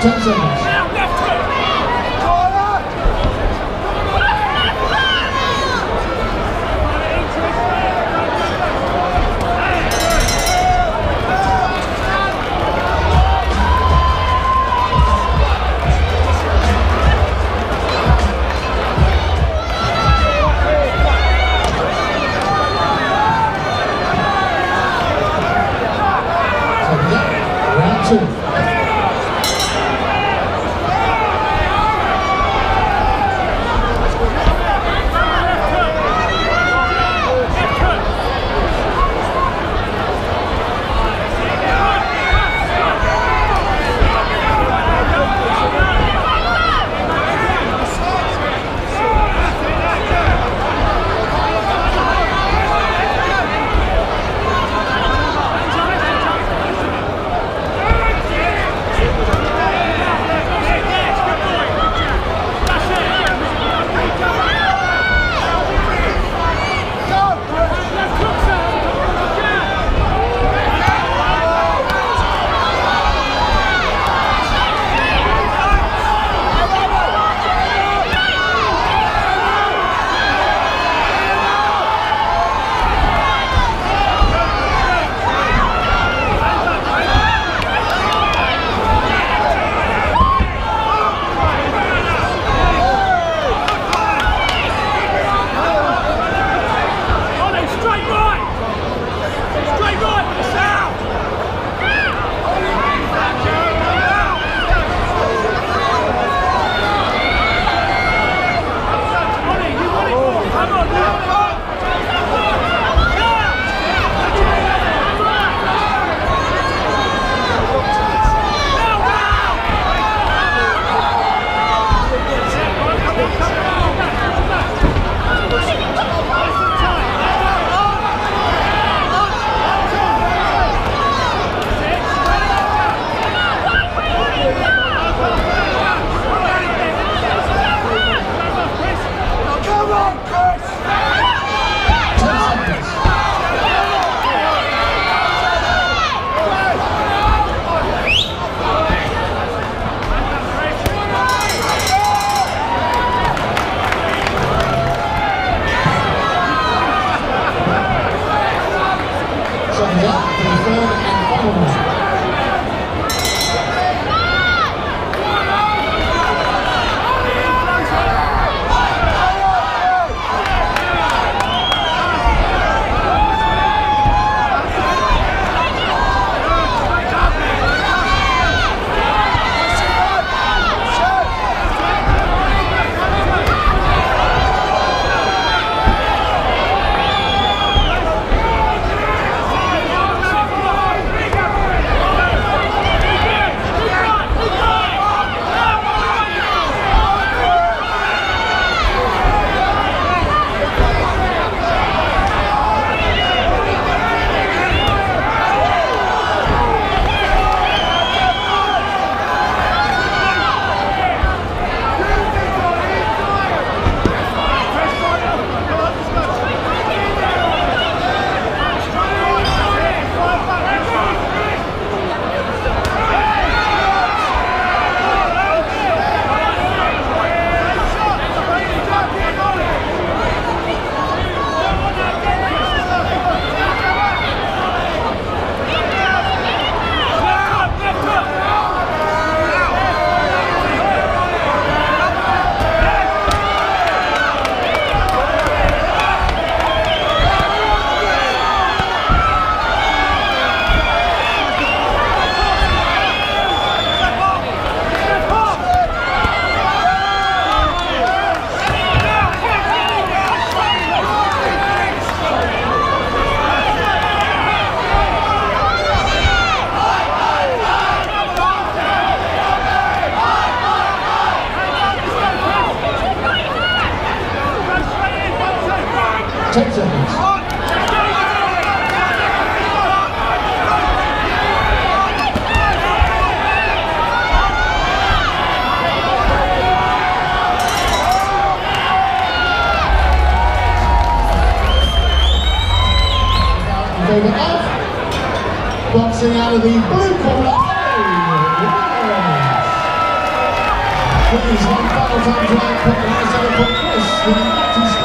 10 seconds. So third and final 10 seconds. Boxing out of the blue corner. Oh, yes. Please, one final time to our Chris, the United